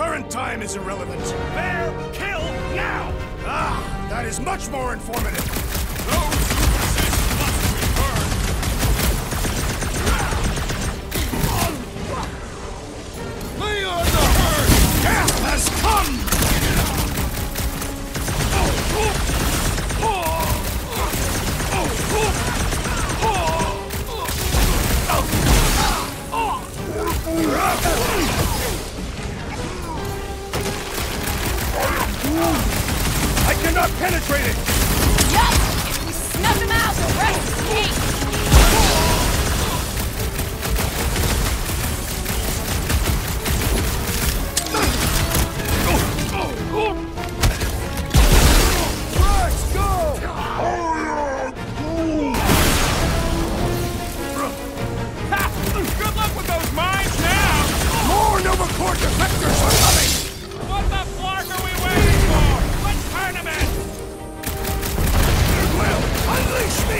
Current time is irrelevant. Bear, kill, now! Ah, that is much more informative. Those who resist must be burned! Lay on the herd! Death has come! I cannot penetrate it! Yup! If we snuff him out, the rest escape!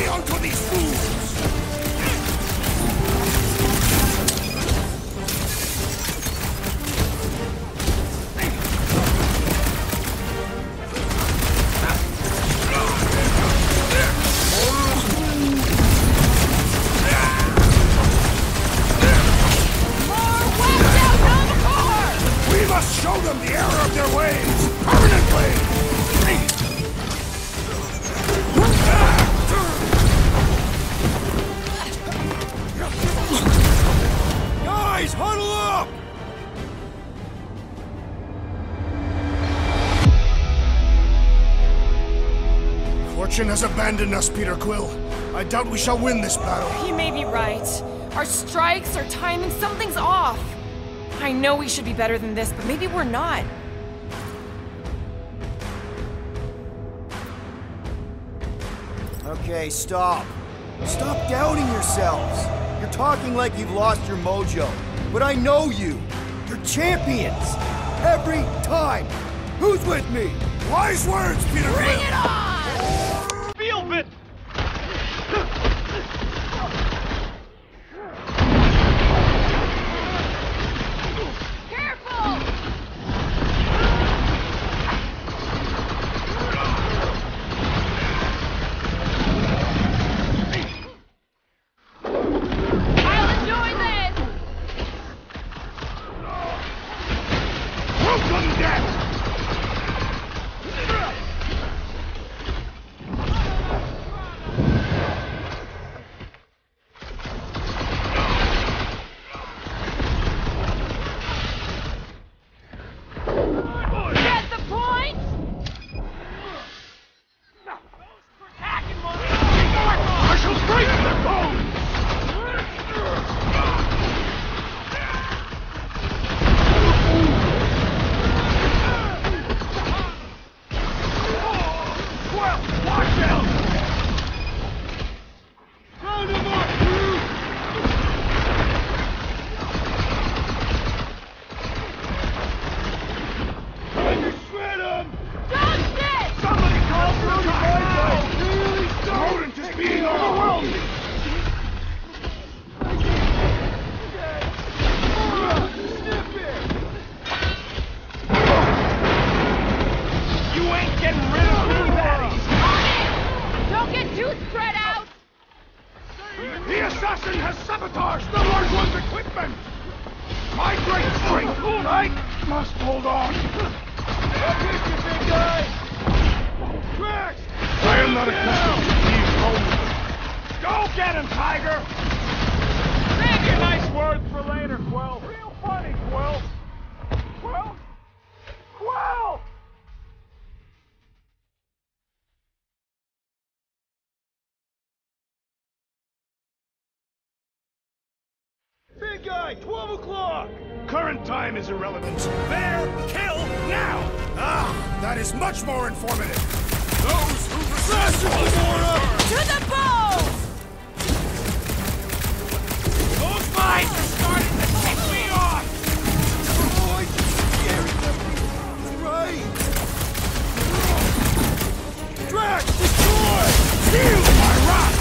Onto these fools! Fortune has abandoned us, Peter Quill. I doubt we shall win this battle. He may be right. Our strikes, our timing, something's off. I know we should be better than this, but maybe we're not. Okay, stop. Stop doubting yourselves. You're talking like you've lost your mojo. But I know you. You're champions. Every time. Who's with me? Wise words, Peter Quill! Bring Quill! it on! Getting rid of me that! Don't get too spread out! The assassin has sabotaged the Large One's equipment! My great strength, I must hold on! Look at you, big guy! Rex! I am not accustomed to these moments. Go get him, Tiger! Save your nice words for later, Quill. Real funny, Quill. Quill? Quill! Big guy, 12 o'clock! Current time is irrelevant. Bear, kill, now! Ah, that is much more informative. Those who resist To the bone! Those mines are starting to tick me off! Oh, I scary them. Right. Drax, destroy! Seal my wrath!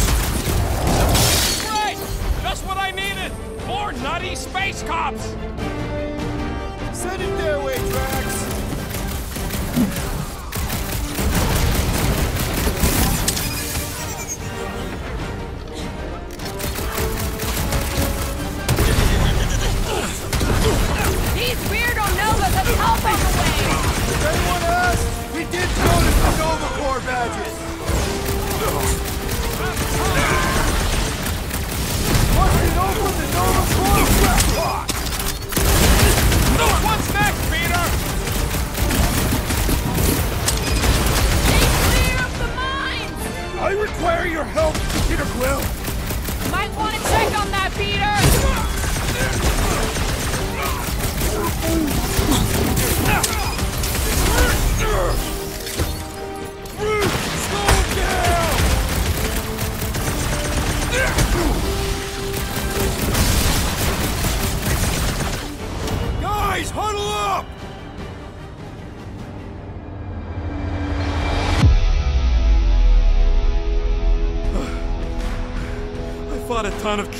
Great! Just what I needed! More nutty space cops! Send it their way, Drax! These weirdo Novas have help on the way! If anyone asks, we did notice the Nova Corps badges! Ah, ah. I require your help, Peter Quill!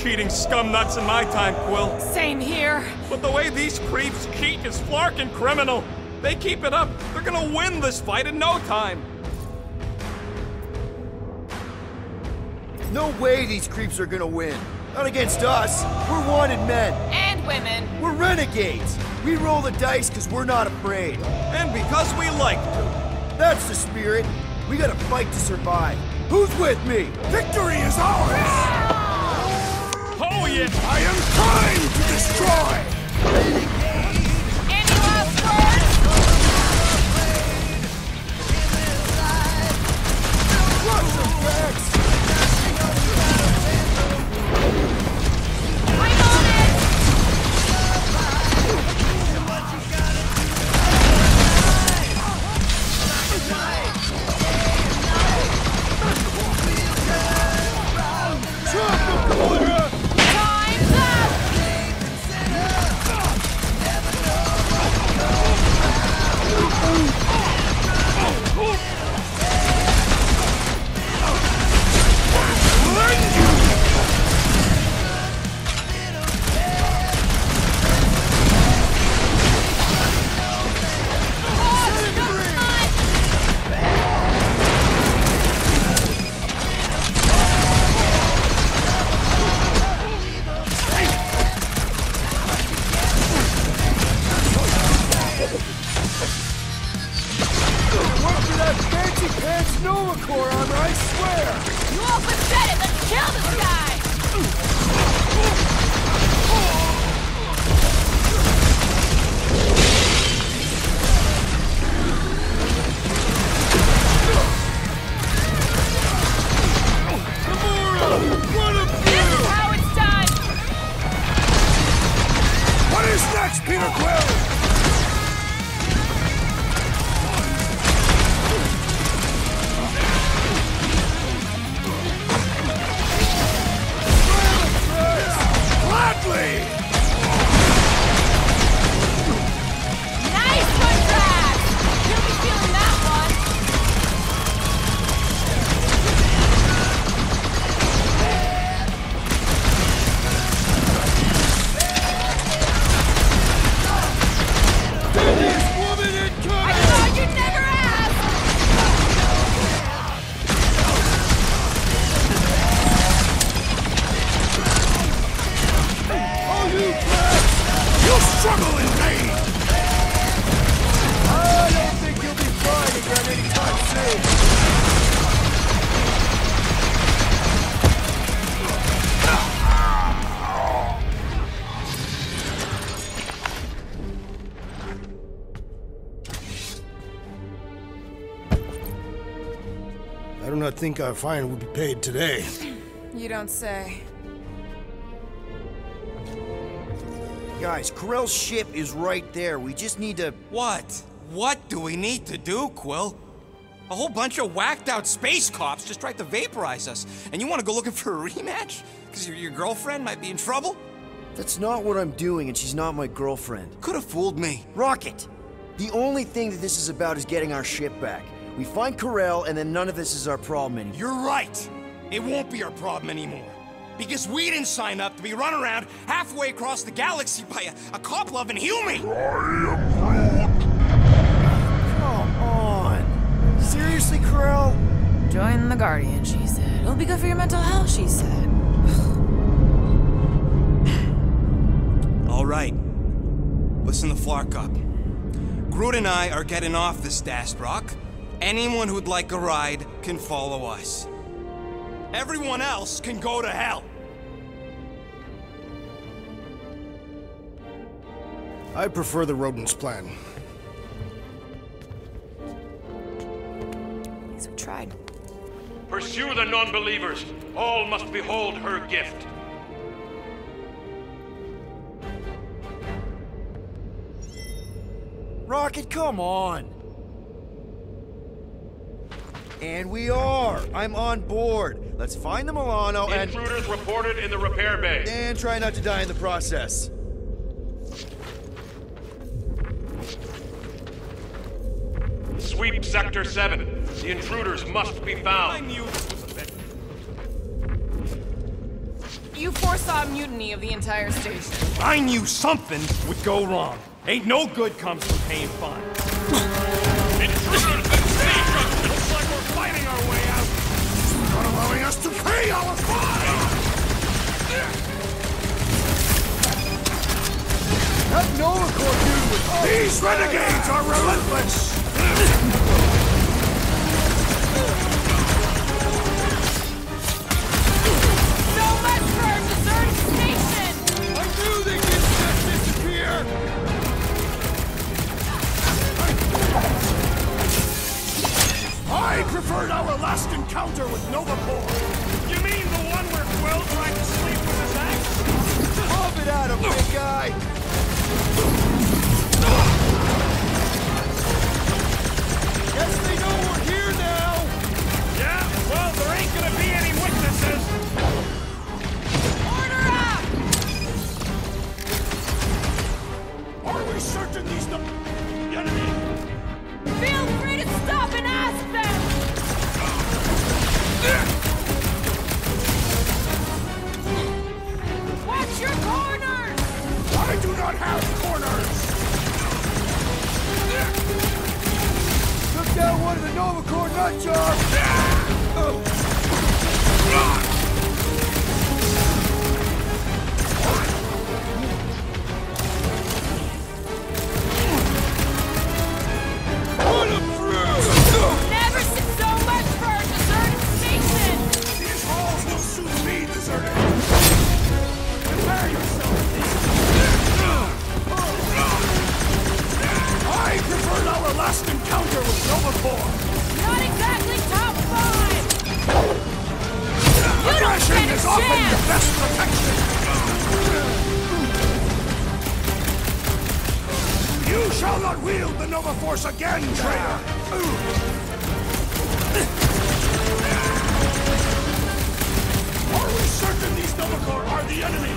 Cheating scum nuts in my time, Quill. Same here. But the way these creeps cheat is flarkin' criminal. They keep it up, they're gonna win this fight in no time. No way these creeps are gonna win. Not against us. We're wanted men. And women. We're renegades. We roll the dice because we're not afraid. And because we like to. That's the spirit. We gotta fight to survive. Who's with me? Victory is ours! I am trying to destroy! Think our fine will be paid today. You don't say. Guys, Ko-Rel's ship is right there. We just need to. What? What do we need to do, Quill? A whole bunch of whacked out space cops just tried to vaporize us, and you want to go looking for a rematch? Because your, your girlfriend might be in trouble? That's not what I'm doing, and she's not my girlfriend. Could have fooled me. Rocket! The only thing that this is about is getting our ship back. We find Ko-Rel, and then none of this is our problem anymore. You're right. It won't be our problem anymore. Because we didn't sign up to be run around halfway across the galaxy by a, a cop-loving human. I am Groot! Come on. Seriously, Ko-Rel? Join the Guardian, she said. It'll be good for your mental health, she said. All right. Listen to Flark up. Groot and I are getting off this Dast Rock. Anyone who'd like a ride can follow us. Everyone else can go to hell. I prefer the rodents plan. At least we tried. Pursue the non-believers. All must behold her gift. Rocket, come on. And we are. I'm on board. Let's find the Milano and... Intruders reported in the repair bay. And try not to die in the process. Sweep Sector 7. The intruders must be found. I found. knew this was a bit. You foresaw a mutiny of the entire station. I knew something would go wrong. Ain't no good comes from paying fines. These renegades are relentless! So much for our deserted station! I knew they didn't just disappear! I preferred our last encounter with Nova Corps. You mean the one where Quill tried to sleep with his ex? Pump it at him, big guy! Shall not wield the Nova Force again, traitor! Are we certain these Nova Corps are the enemy?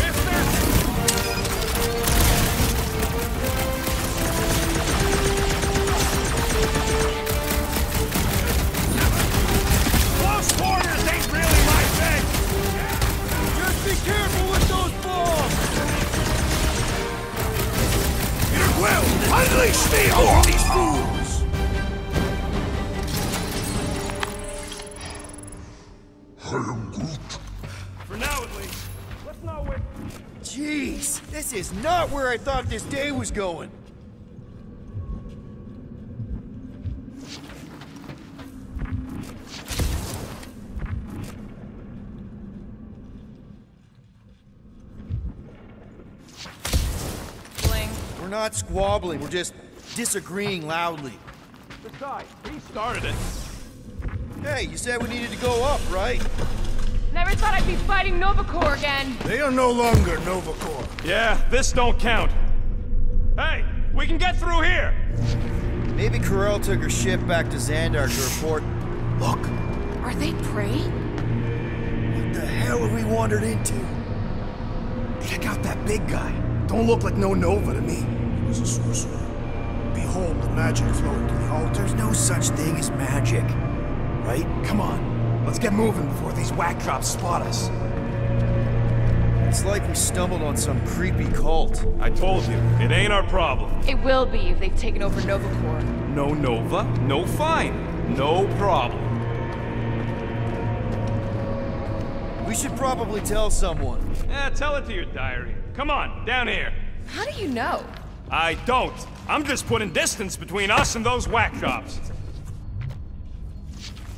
If there's unleash me over these fools! For now, at least. Let's not wait. Jeez, this is not where I thought this day was going. Bling. We're not squabbling, we're just disagreeing loudly. Besides, he started it. Hey, you said we needed to go up, right? Never thought I'd be fighting Nova Corps again. They are no longer Nova Corps. Yeah, this don't count. Hey, we can get through here. Maybe Ko-Rel took her ship back to Xandar to report. Look, Are they prey? what the hell have we wandered into? Check out that big guy. Don't look like no Nova to me. He's a sorcerer. Behold the magic flowing to the altar. There's no such thing as magic. Right? Come on, let's get moving before these whack drops spot us. It's like we stumbled on some creepy cult. I told you, it ain't our problem. It will be if they've taken over Nova No Nova, no fine, no problem. We should probably tell someone. Yeah, tell it to your diary. Come on, down here. How do you know? I don't. I'm just putting distance between us and those whack jobs.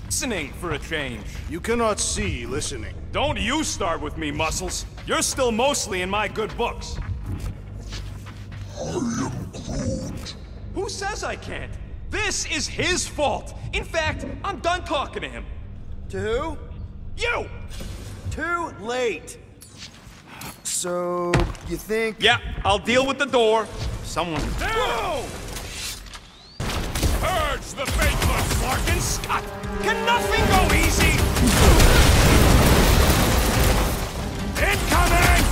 Listening for a change. You cannot see listening. Don't you start with me, Muscles. You're still mostly in my good books. I am Groot. Who says I can't? This is his fault. In fact, I'm done talking to him. To who? You! Too late. So, you think? Yeah, I'll deal with the door. Someone. Whoa! Purge the faithless, Larkin Scott! Can nothing go easy? Incoming!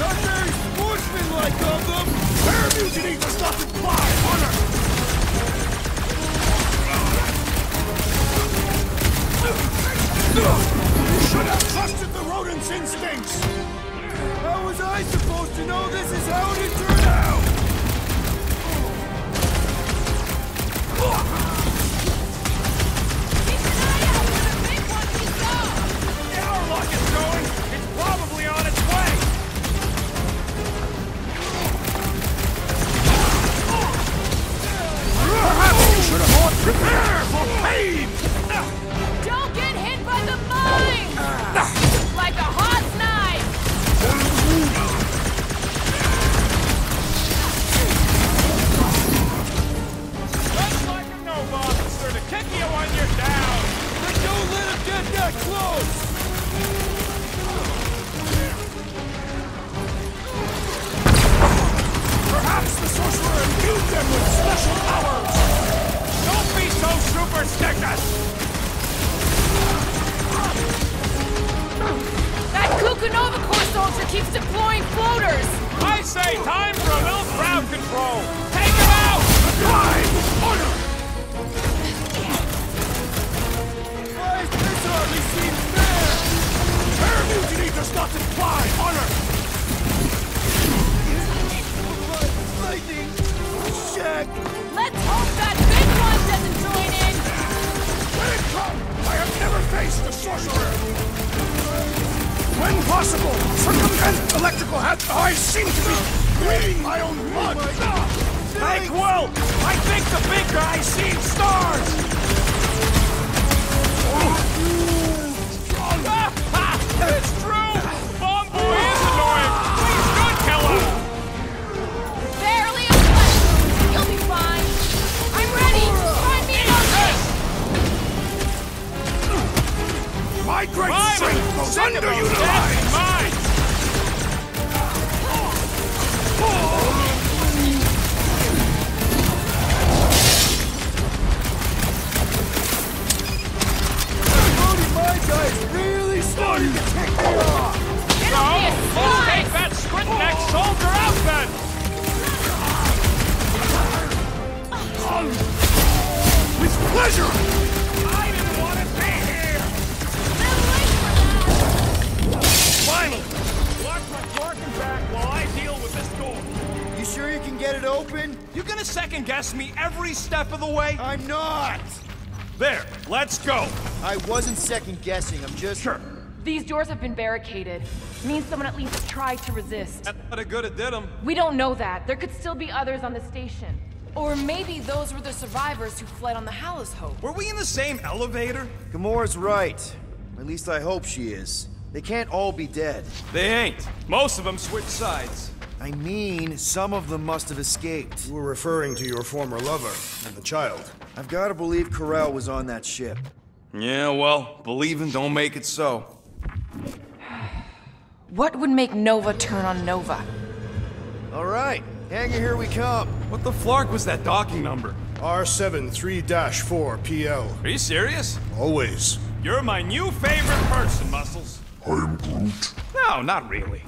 Not very sportsmanlike of them! Fair mutiny does not imply honor! You should have trusted the rodent's instincts! How was I supposed to know this is how to turn out? Keep an eye out when it turned out? The airlock is that close! Guessing, I'm just. Sure. These doors have been barricaded. Means someone at least tried to resist. That's not a good it did him. We don't know that. There could still be others on the station. Or maybe those were the survivors who fled on the Hallows Hope. Were we in the same elevator? Gamora's right. At least I hope she is. They can't all be dead. They ain't. Most of them switched sides. I mean, some of them must have escaped. You were referring to your former lover and the child. I've got to believe Ko-Rel was on that ship. Yeah, well, believing don't make it so. What would make Nova turn on Nova? All right, Hangar, here we come. What the flark was that docking number? R7 3-4 PL. Are you serious? Always. You're my new favorite person, Muscles. I am Groot. No, not really.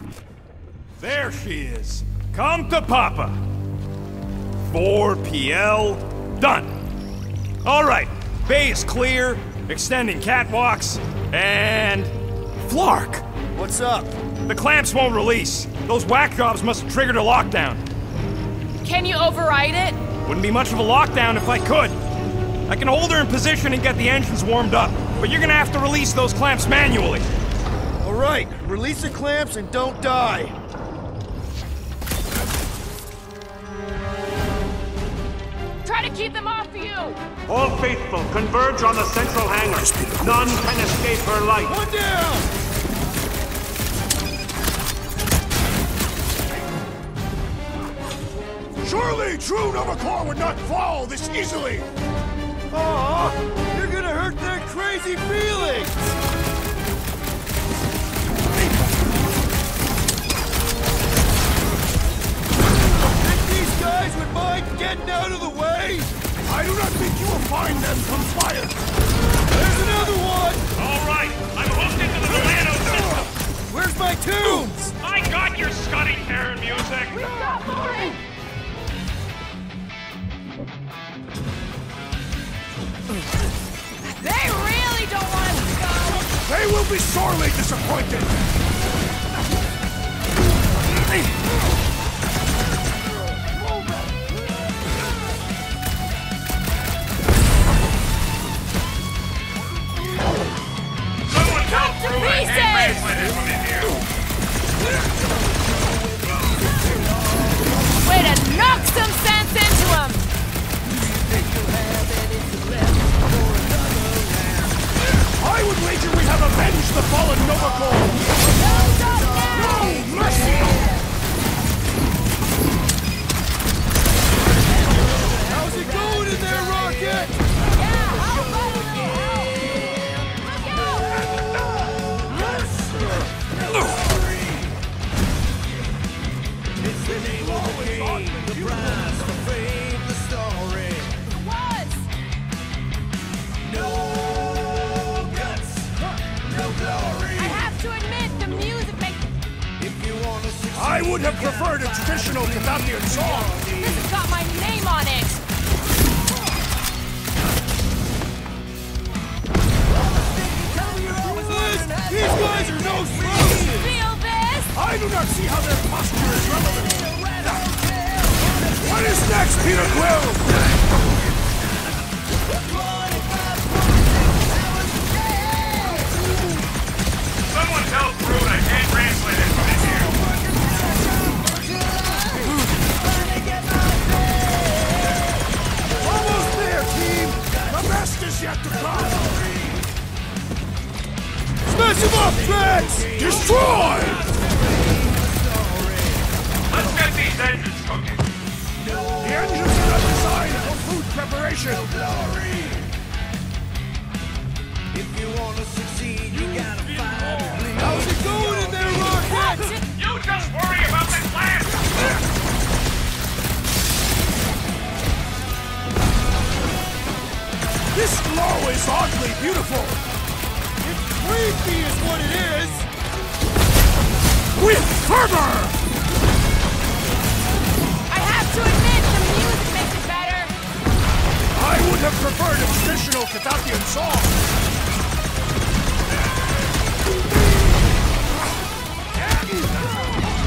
There she is. Come to Papa. 4 PL, done. All right, bay is clear, extending catwalks, and... Flark! What's up? The clamps won't release. Those whack jobs must have triggered a lockdown. Can you override it? Wouldn't be much of a lockdown if I could. I can hold her in position and get the engines warmed up, but you're gonna have to release those clamps manually. All right, release the clamps and don't die. Try to keep them off of you! All faithful, converge on the central hangar. None can escape her light. One down! Surely true Nova Corps would not fall this easily! Aw, you're gonna hurt their crazy feelings! Will be sorely disappointed! I have to admit, the music makes... I would have preferred a traditional Cathathian song! This has got my name on it! Liz, these guys are no slouches! Feel this? I do not see how their posture is relevant! What is next, Peter Quill? Someone help through a hand translator from in here. Almost there, team! The best is yet to come! Smash him up, Drax! Destroy! Engines are not designed for food preparation! How's it going in there, Rocket? You just worry about the clamps. This glow is oddly beautiful! It's creepy is what it is! With fervor! I have to admit, would have preferred a traditional Cathathian song!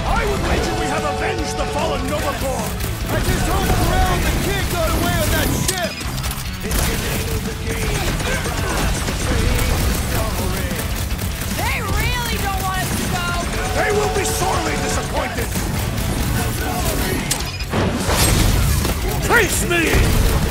I would wager we have avenged the fallen Nova Corps! I just hope and the kid got away on that ship! They really don't want us to go! They will be sorely disappointed! Trace me!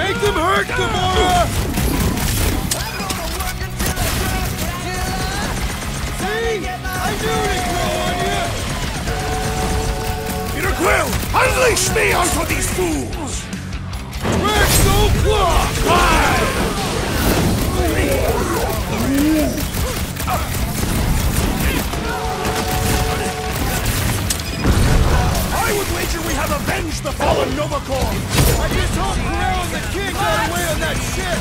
Make them hurt, Gamora! See? I knew it'd grow on you! Peter Quill, unleash me onto these fools! Rexo Claw! I have avenged the fallen Nova Corps! I just hope Ko-Rel and the King got away on that ship!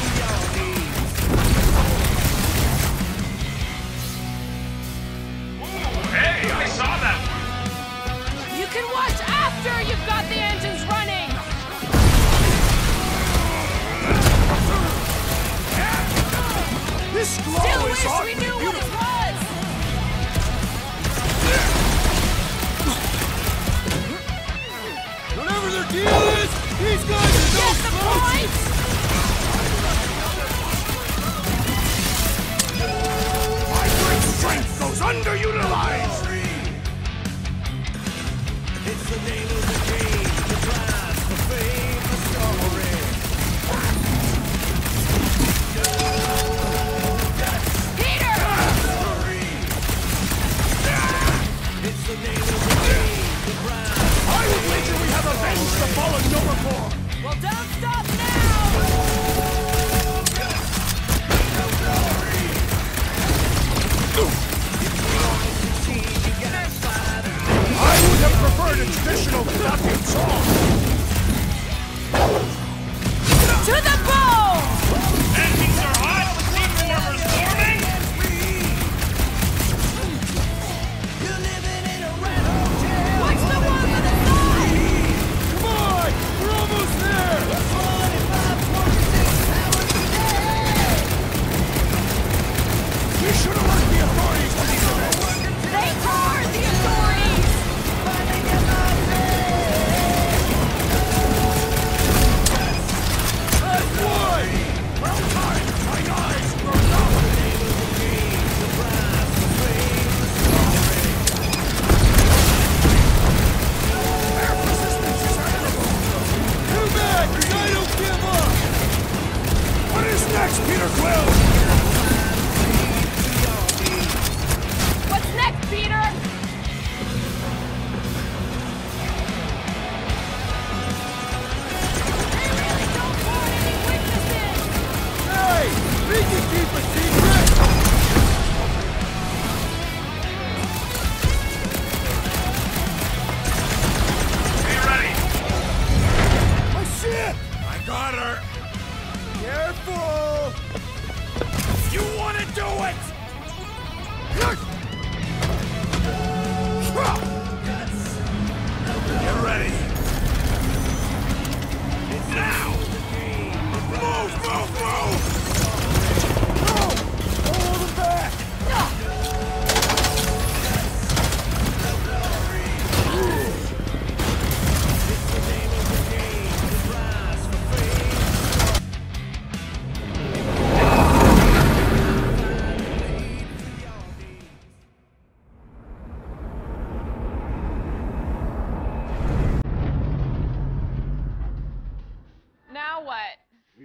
Hey, I saw that. You can watch after you've got the engines running! This glow Still is wish we oddly knew Whatever their deal is, these guys are no the point! My great strength goes underutilized! Peter!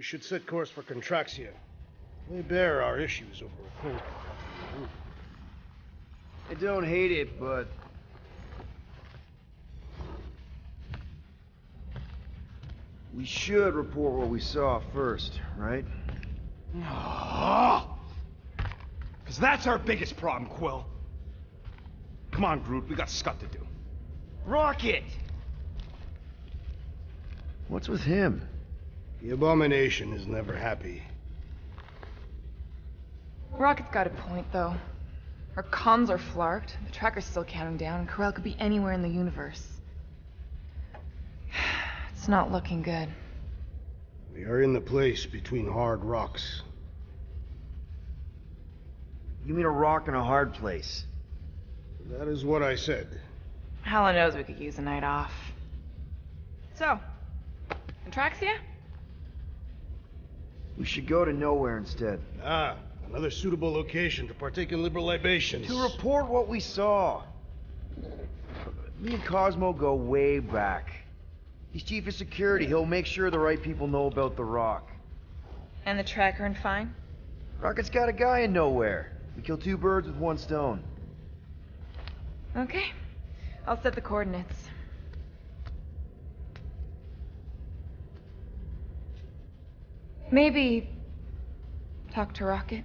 Should set course for Contraxia. Lay bare our issues over a cold. I don't hate it, but... We should report what we saw first, right? Because that's our biggest problem, Quill. Come on, Groot, we got scut to do. Rocket! What's with him? The abomination is never happy. Rocket's got a point, though. Our comms are flarked, the tracker's still counting down, and Ko-Rel could be anywhere in the universe. It's not looking good. We are in the place between hard rocks. You mean a rock in a hard place? That is what I said. Helen knows we could use a night off. So, Contraxia? We should go to Knowhere instead. Ah, another suitable location to partake in liberal libations. To report what we saw. Me and Cosmo go way back. He's chief of security. He'll make sure the right people know about the rock. And the tracker and fine? Rocket's got a guy in Knowhere. We kill two birds with one stone. Okay. I'll set the coordinates. Maybe talk to Rocket.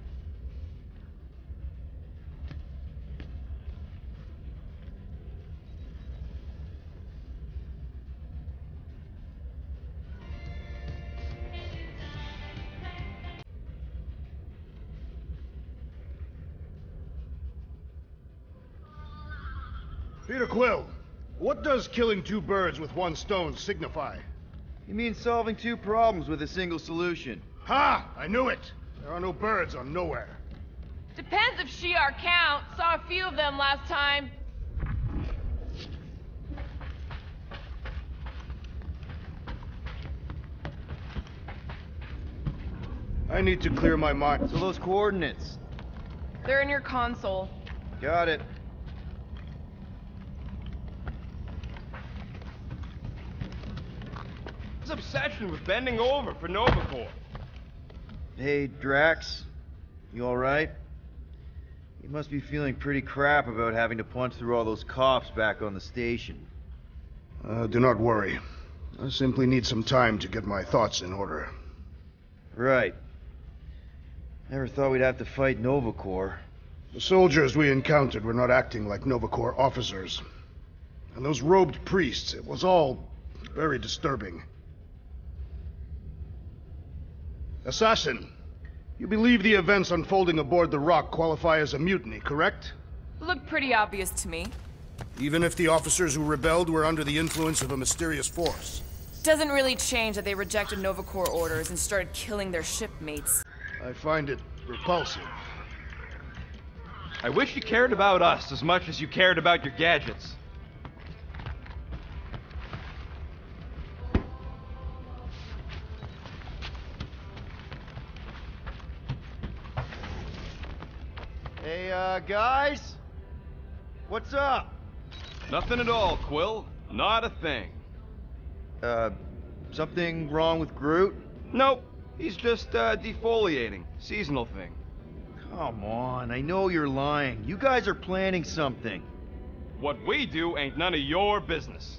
Peter Quill, what does killing two birds with one stone signify? You mean solving two problems with a single solution? Ha! I knew it! There are no birds on Knowhere. Depends if Shi'ar count. Saw a few of them last time. I need to clear my mind. So those coordinates. They're in your console. Got it. His obsession with bending over for Nova Corps. Hey, Drax. You alright? You must be feeling pretty crap about having to punch through all those cops back on the station. Uh, do not worry. I simply need some time to get my thoughts in order. Right. Never thought we'd have to fight Nova Corps. The soldiers we encountered were not acting like Nova Corps officers. And those robed priests, it was all very disturbing. Assassin, you believe the events unfolding aboard the Rock qualify as a mutiny, correct? Looked pretty obvious to me. Even if the officers who rebelled were under the influence of a mysterious force. Doesn't really change that they rejected Nova Corps orders and started killing their shipmates. I find it repulsive. I wish you cared about us as much as you cared about your gadgets. Hey, uh, guys? What's up? Nothing at all, Quill. Not a thing. Uh, something wrong with Groot? Nope. He's just, uh, defoliating. Seasonal thing. Come on, I know you're lying. You guys are planning something. What we do ain't none of your business.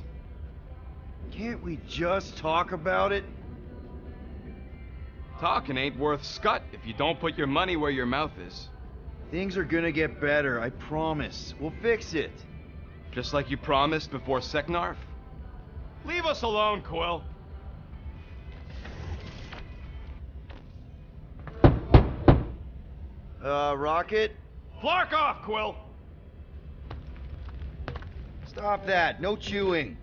Can't we just talk about it? Talking ain't worth scut if you don't put your money where your mouth is. Things are gonna get better, I promise. We'll fix it. Just like you promised before Seknarf? Leave us alone, Quill. Uh, Rocket? Flark off, Quill! Stop that. No chewing.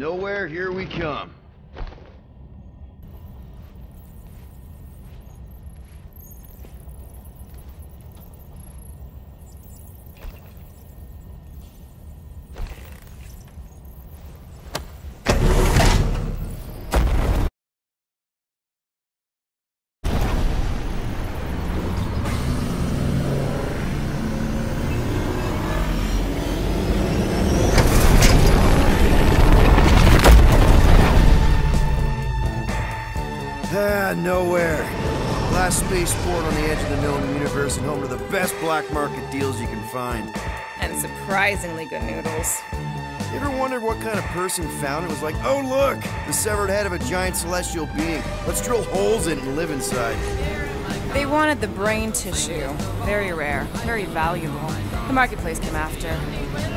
Knowhere, here we come. Spaceport on the edge of the known universe and home to the best black market deals you can find. And surprisingly good noodles. You ever wondered what kind of person found it? It was like, oh look, the severed head of a giant celestial being. Let's drill holes in it and live inside. They wanted the brain tissue. Very rare, very valuable. The marketplace came after,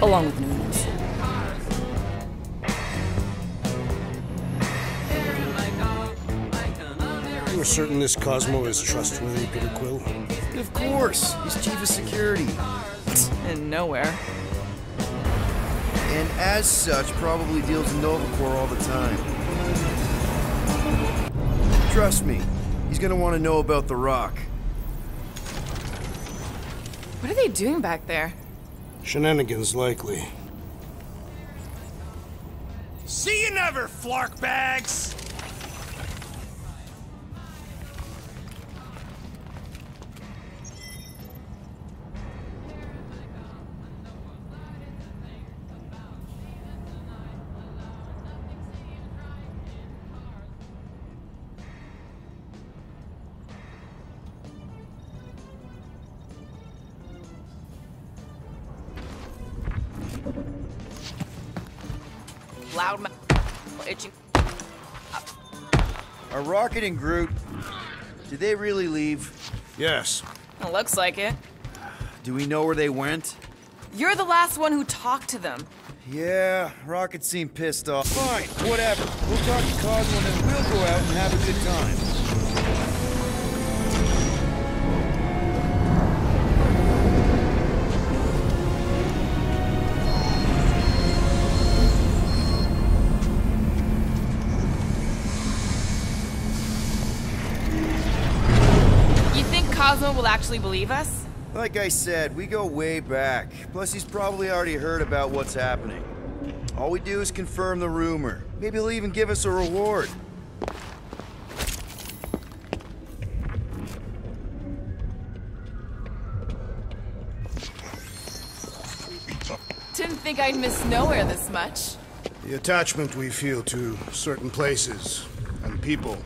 along with noodles. You are certain this Cosmo is trustworthy, Peter Quill? Of course, he's chief of security. And Knowhere. And as such, probably deals in Nova Corps all the time. Trust me, he's gonna want to know about the rock. What are they doing back there? Shenanigans, likely. See you never, flark bags! Are Rocket and Groot. Did they really leave? Yes. It looks like it. Do we know where they went? You're the last one who talked to them. Yeah, Rocket seemed pissed off. Fine, whatever. We'll talk to Cosmo and then we'll go out and have a good time. Will actually believe us? Like I said, we go way back. Plus, he's probably already heard about what's happening. All we do is confirm the rumor. Maybe he'll even give us a reward. Didn't think I'd miss Knowhere this much. The attachment we feel to certain places and people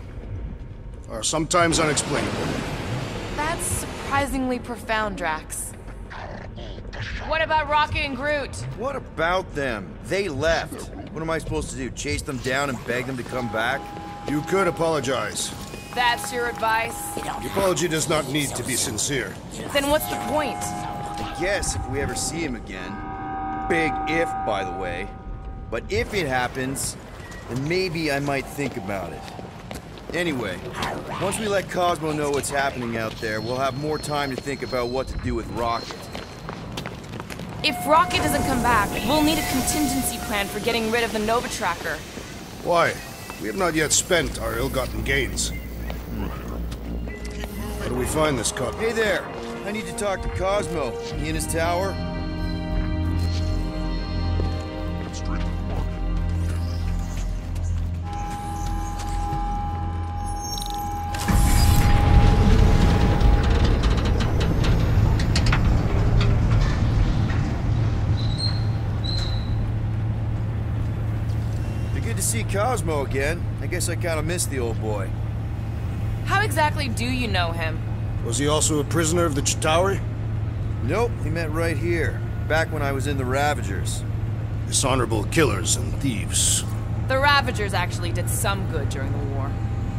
are sometimes unexplainable. That's surprisingly profound, Drax. What about Rocket and Groot? What about them? They left. What am I supposed to do? Chase them down and beg them to come back? You could apologize. That's your advice? The apology does not need to be sincere. Then what's the point? I guess if we ever see him again. Big if, by the way. But if it happens, then maybe I might think about it. Anyway, once we let Cosmo know what's happening out there, we'll have more time to think about what to do with Rocket. If Rocket doesn't come back, we'll need a contingency plan for getting rid of the Nova Tracker. Why? We have not yet spent our ill-gotten gains. How do we find this cut? Hey there, I need to talk to Cosmo. He in his tower? Cosmo again. I guess I kind of missed the old boy. How exactly do you know him? Was he also a prisoner of the Chitauri? Nope, he met right here, back when I was in the Ravagers. Dishonorable killers and thieves. The Ravagers actually did some good during the war.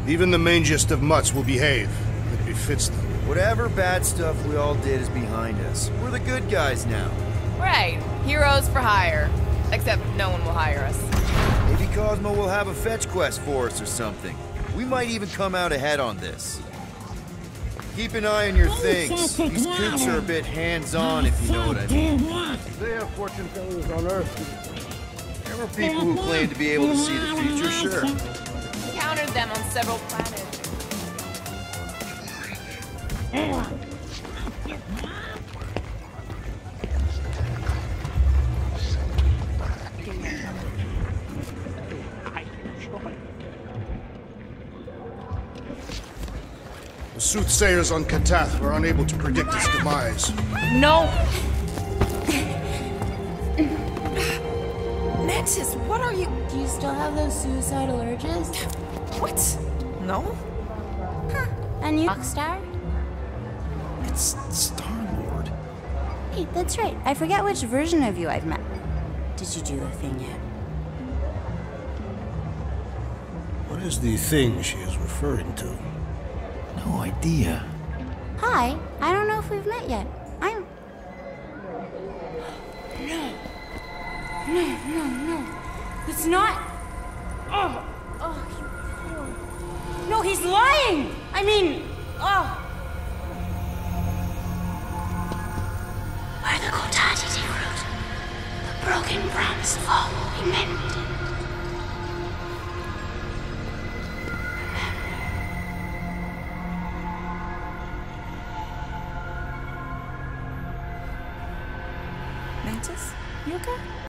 Even the mangiest of mutts will behave. It befits them. Whatever bad stuff we all did is behind us. We're the good guys now. Right, heroes for hire. Except no one will hire us. Maybe Cosmo will have a fetch quest for us or something. We might even come out ahead on this. Keep an eye on your things. These kooks are a bit hands-on, if you know what I mean. They have fortune tellers on Earth. There were people who claimed to be able to see the future, sure. Encountered them on several planets. Soothsayers on Katath were unable to predict its demise. No! Mantis, what are you. Do you still have those suicidal urges? What? No? And you, Rockstar? It's Star-Lord. Hey, that's right. I forget which version of you I've met. Did you do the thing yet? What is the thing she is referring to? Idea. Hi. I don't know if we've met yet. I'm. No. No, no, no. It's not.